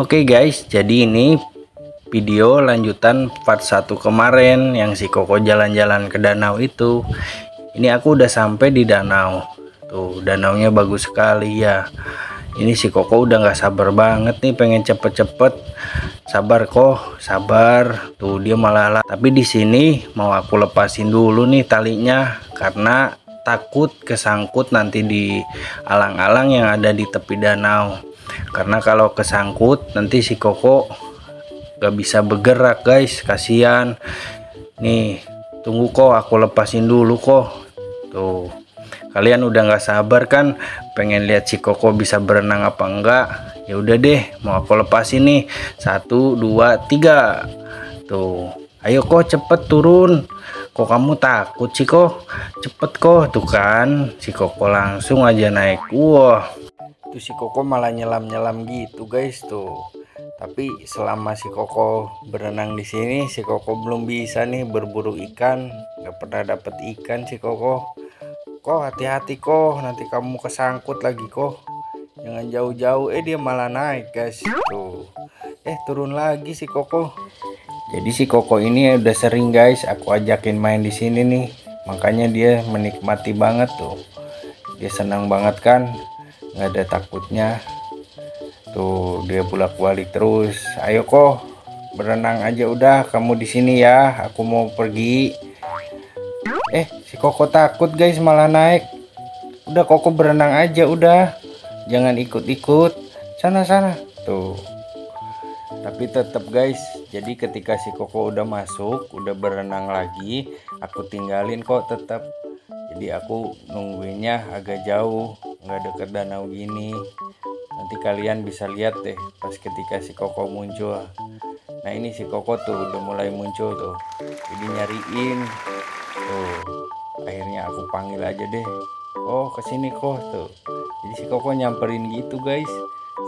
Oke guys, jadi ini video lanjutan part 1 kemarin yang si Koko jalan-jalan ke danau itu. Ini aku udah sampai di danau. Tuh, danaunya bagus sekali ya. Ini si Koko udah nggak sabar banget nih pengen cepet-cepet. Sabar kok, sabar. Tuh dia malah lah. Tapi di sini mau aku lepasin dulu nih talinya karena takut kesangkut nanti di alang-alang yang ada di tepi danau karena kalau kesangkut nanti si koko gak bisa bergerak guys. Kasihan. Nih tunggu kok aku lepasin dulu kok tuh. Kalian udah nggak sabar kan? Pengen lihat si koko bisa berenang apa enggak? Ya udah deh mau aku lepasin nih. Satu dua tiga. Tuh. Ayo kok cepet turun. Kok kamu takut sih kok cepet kok tuh kan si koko langsung aja naik. Wah tuh si Koko malah nyelam-nyelam gitu guys tuh. Tapi selama si Koko berenang di sini si Koko belum bisa nih berburu ikan. Nggak pernah dapet ikan si Koko. Kok hati-hati kok. Nanti kamu kesangkut lagi kok. Jangan jauh-jauh. Eh dia malah naik guys tuh. Eh turun lagi si Koko. Jadi si Koko ini udah sering guys aku ajakin main di sini nih. Makanya dia menikmati banget tuh. Dia senang banget kan nggak ada takutnya. Tuh dia bolak balik terus. Ayo kok berenang aja udah. Kamu di sini ya. Aku mau pergi. Eh si koko takut guys? Malah naik. Udah koko berenang aja udah. Jangan ikut-ikut. Sana sana. Tuh. Tapi tetap guys. Jadi ketika si koko udah masuk udah berenang lagi aku tinggalin kok tetap jadi aku nungguinnya agak jauh nggak deket danau gini. Nanti kalian bisa lihat deh pas ketika si koko muncul. Nah ini si koko tuh udah mulai muncul tuh. Jadi nyariin. Tuh akhirnya aku panggil aja deh. Oh ke sini kok tuh. Jadi si koko nyamperin gitu guys.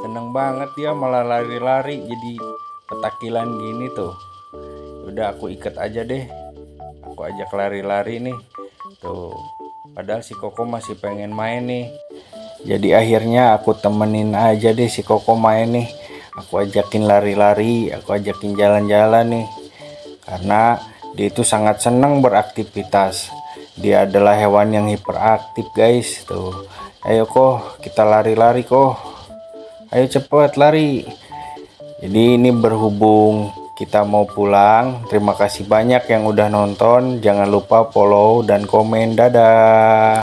Seneng banget dia malah lari-lari jadi petakilan gini tuh. Udah aku ikat aja deh. Aku ajak lari-lari nih. Tuh padahal si koko masih pengen main nih. Jadi akhirnya aku temenin aja deh si Koko main nih. Aku ajakin lari-lari aku ajakin jalan-jalan nih. Karena dia itu sangat senang beraktivitas. Dia adalah hewan yang hiperaktif guys. Tuh. Ayo kok kita lari-lari kok ayo cepet lari. Jadi ini berhubung kita mau pulang. Terima kasih banyak yang udah nonton. Jangan lupa follow dan komen. Dadah